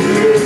Yeah.